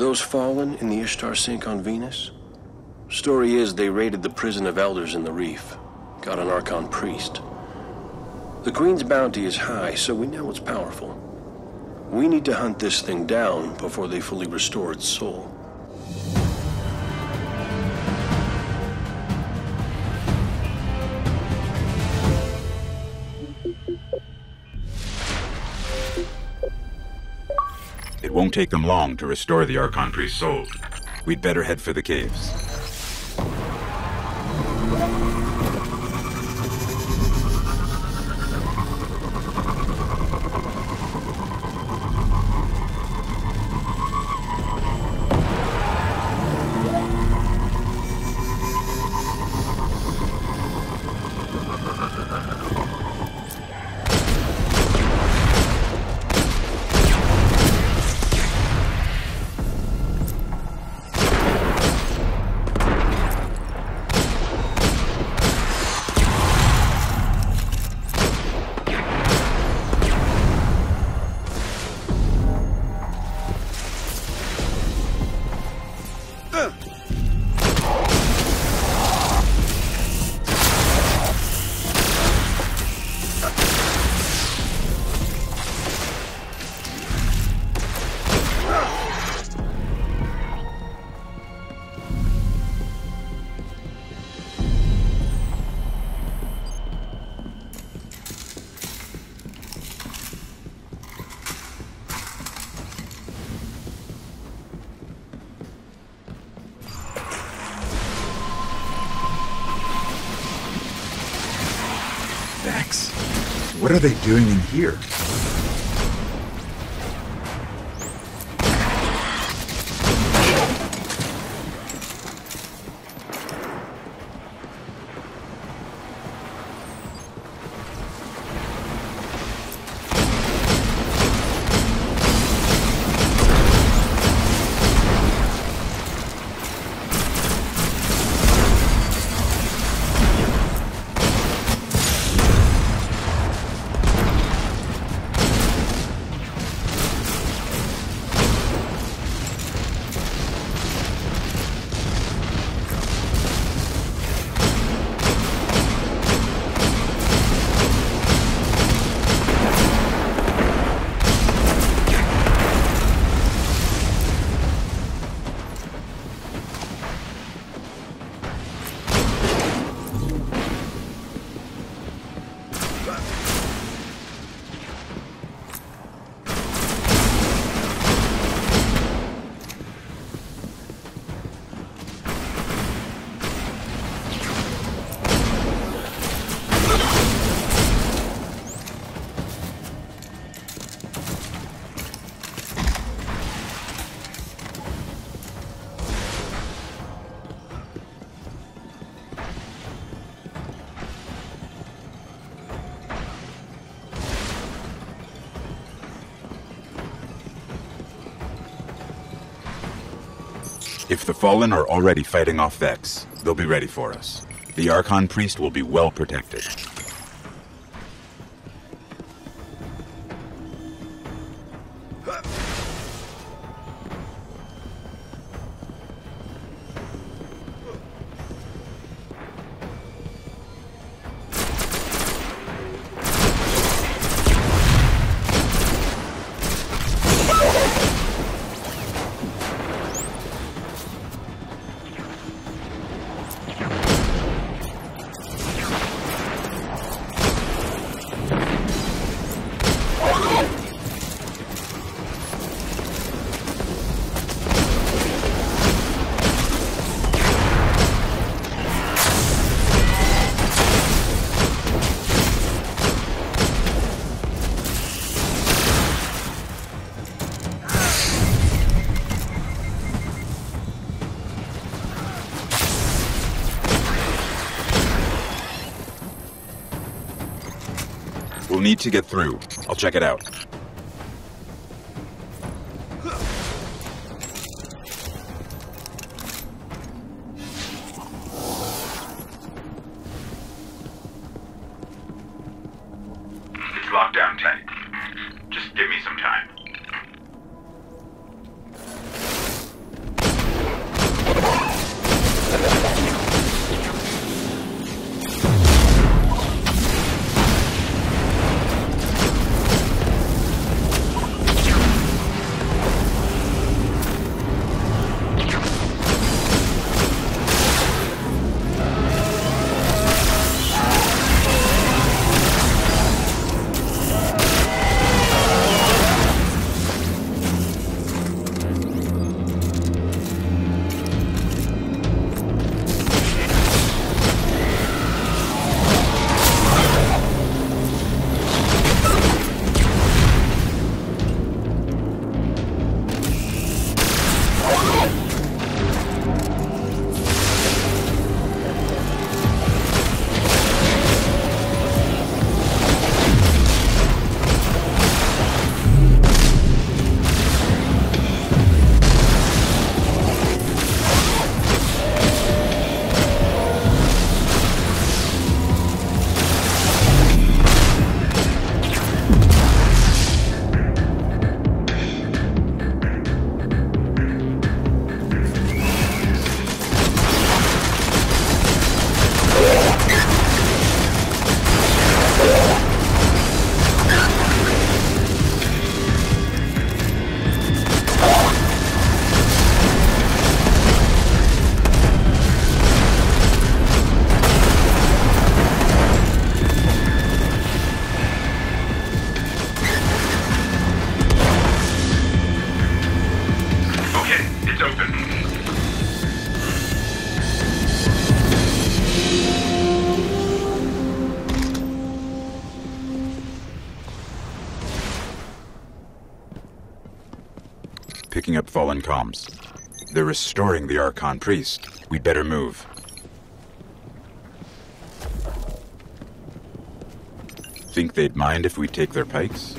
Those fallen in the Ishtar sink on Venus? Story is they raided the prison of elders in the reef. Got an Archon priest. The Queen's bounty is high, so we know it's powerful. We need to hunt this thing down before they fully restore its soul. Won't take them long to restore the Archon Priest's soul. We'd better head for the caves. What are they doing in here? If the Fallen are already fighting off Vex, they'll be ready for us. The Archon Priest will be well protected. Need to get through. I'll check it out. Up fallen comms. They're restoring the Archon Priest. We'd better move. Think they'd mind if we take their pikes?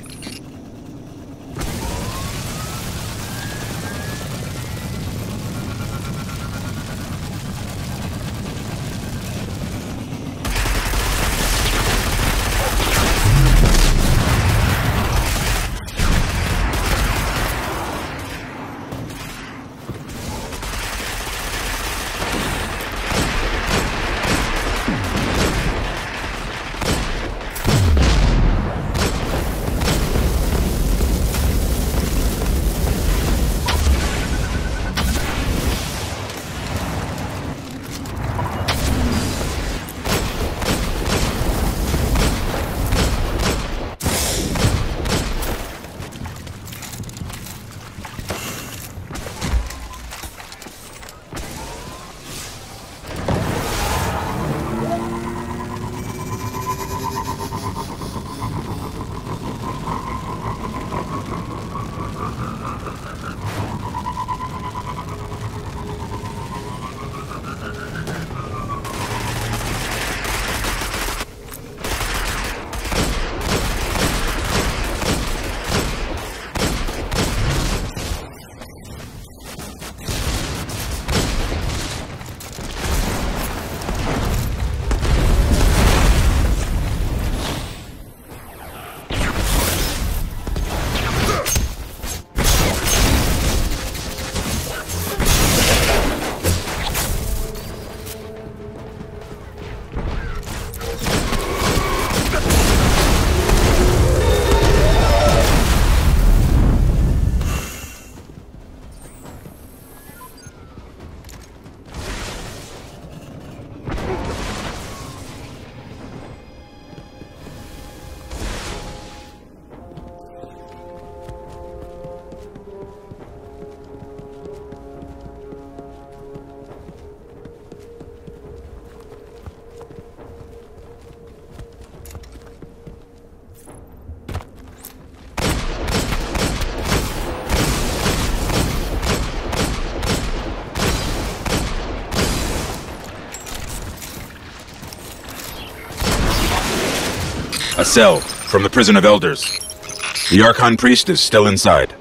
A cell from the prison of elders. The Archon priest is still inside.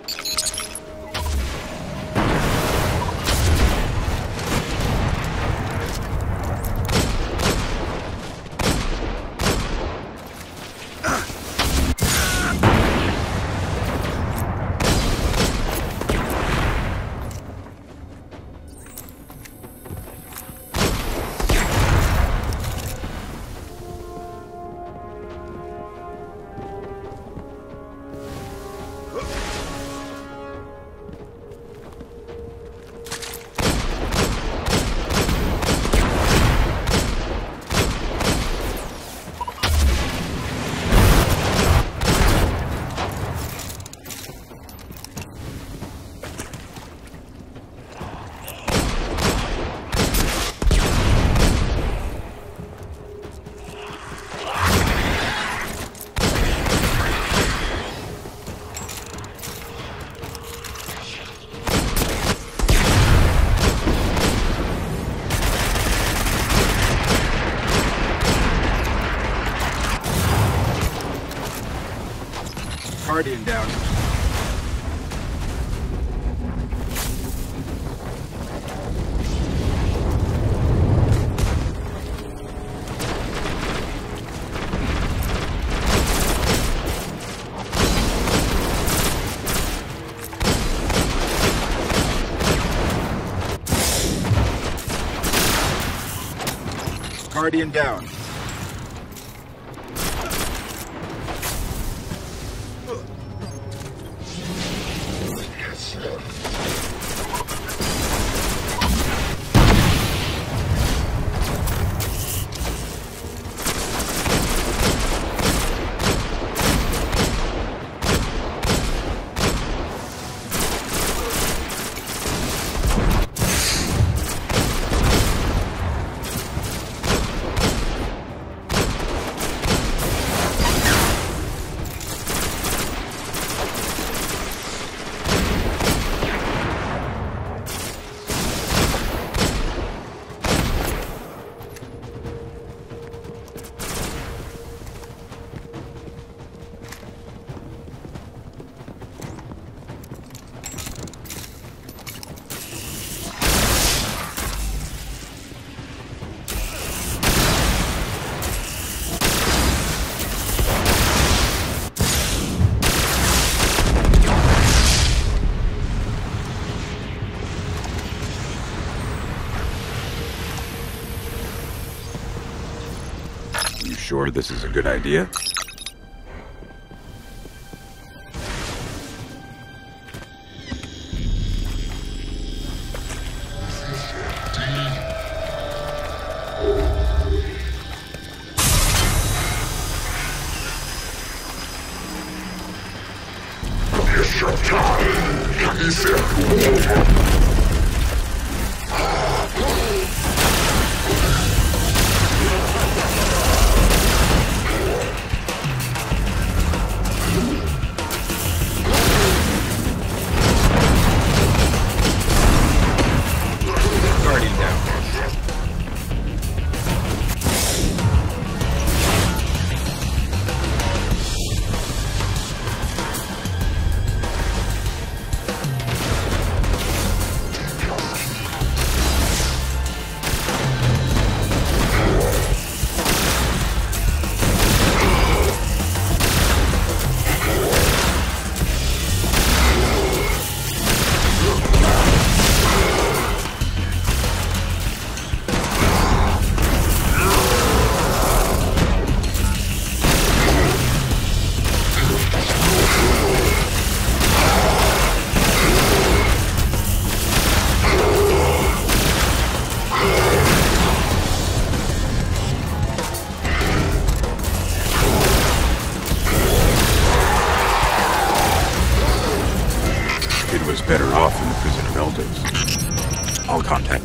Guardian down. Guardian down. Sure this is a good idea?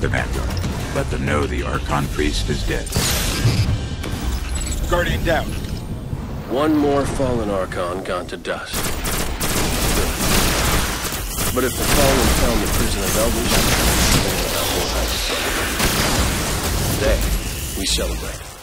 The Vanguard. Let them know the Archon Priest is dead. Guardian down. One more fallen Archon gone to dust. But if the fallen found the prison of elders, then we'll have more time to celebrate. Today, we celebrate.